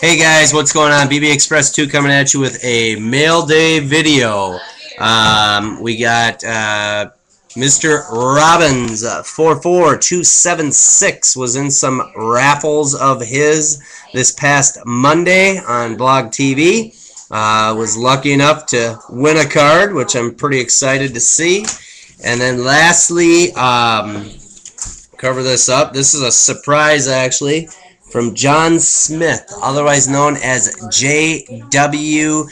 Hey guys, what's going on? BB Express 2 coming at you with a mail day video. Um, we got uh, Mr. Robbins, uh, 44276, was in some raffles of his this past Monday on Blog TV. Uh, was lucky enough to win a card, which I'm pretty excited to see. And then lastly, um, cover this up. This is a surprise, actually from John Smith, otherwise known as J.W.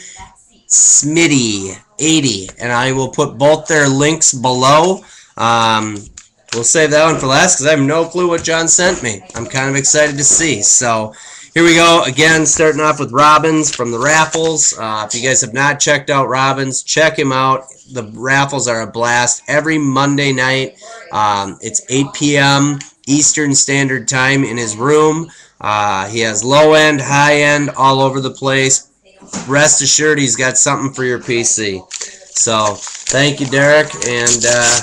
Smitty 80, and I will put both their links below. Um, we'll save that one for last because I have no clue what John sent me. I'm kind of excited to see. So here we go. Again, starting off with Robbins from the raffles. Uh, if you guys have not checked out Robbins, check him out. The raffles are a blast every Monday night. Um, it's 8 p.m. Eastern Standard Time in his room. Uh, he has low end, high end, all over the place. Rest assured, he's got something for your PC. So, thank you, Derek, and uh,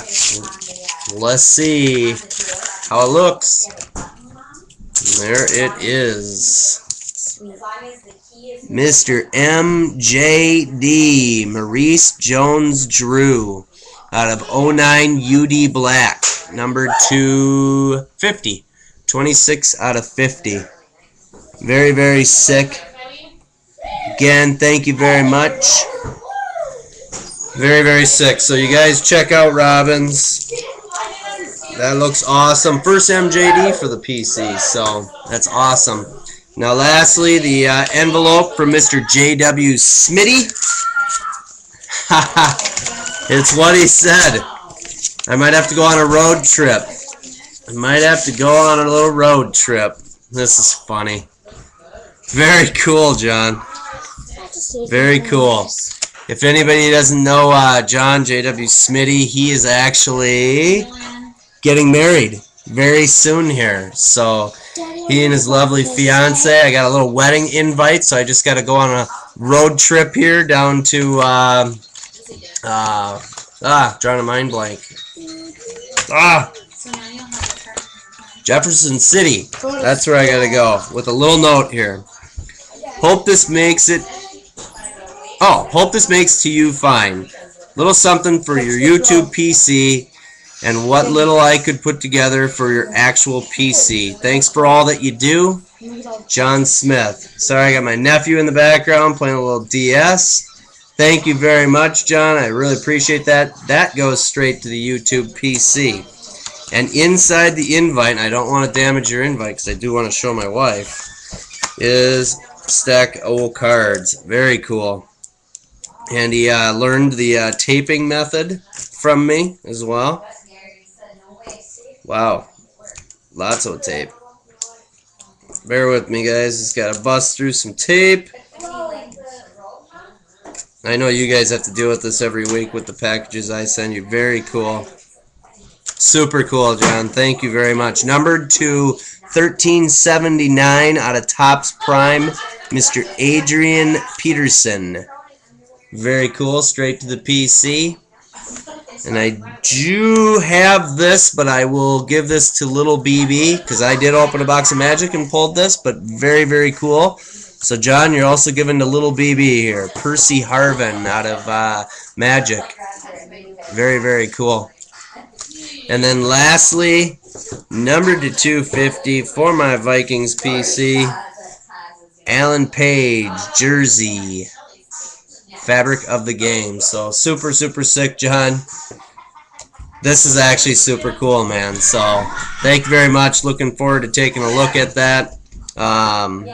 let's see how it looks. There it is. Mr. MJD, Maurice Jones Drew, out of 09 UD Black, number 250. 26 out of 50. Very, very sick. Again, thank you very much. Very, very sick. So you guys check out Robbins. That looks awesome. First MJD for the PC, so that's awesome. Now lastly, the uh, envelope from Mr. J.W. Smitty. it's what he said. I might have to go on a road trip. I might have to go on a little road trip. This is funny. Very cool, John. Very cool. If anybody doesn't know uh, John J.W. Smitty, he is actually getting married very soon here. So he and his lovely fiance, I got a little wedding invite, so I just got to go on a road trip here down to, uh, uh, ah, drawing a mind blank. Ah, Jefferson City. That's where I gotta go. With a little note here. Hope this makes it. Oh, hope this makes to you fine. Little something for your YouTube PC and what little I could put together for your actual PC. Thanks for all that you do, John Smith. Sorry, I got my nephew in the background playing a little DS. Thank you very much, John. I really appreciate that. That goes straight to the YouTube PC. And inside the invite, I don't want to damage your invite because I do want to show my wife, is stack old cards. Very cool. And he uh, learned the uh, taping method from me as well. Wow. Lots of tape. Bear with me, guys. Just got to bust through some tape. I know you guys have to deal with this every week with the packages I send you. Very cool. Super cool, John. Thank you very much. Numbered to 1379 out of Topps Prime, Mr. Adrian Peterson. Very cool. Straight to the PC. And I do have this, but I will give this to little BB because I did open a box of magic and pulled this, but very, very cool. So, John, you're also giving to little BB here. Percy Harvin out of uh, Magic. Very, very cool. And then lastly, number to 250 for my Vikings PC, Alan Page, jersey, fabric of the game. So super, super sick, John. This is actually super cool, man. So thank you very much. Looking forward to taking a look at that. Um,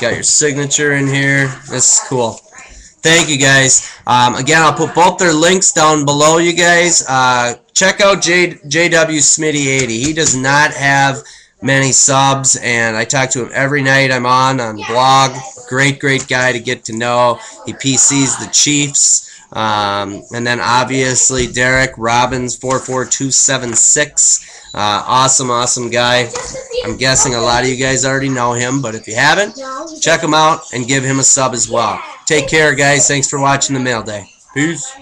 got your signature in here. This is cool. Thank you, guys. Um, again, I'll put both their links down below, you guys. Uh, check out J JW Smitty80. He does not have many subs, and I talk to him every night I'm on on blog. Great, great guy to get to know. He PCs the Chiefs. Um, and then obviously Derek Robbins 44276. Uh, awesome, awesome guy. I'm guessing a lot of you guys already know him, but if you haven't, check him out and give him a sub as well. Take care, guys. Thanks for watching the Mail Day. Peace.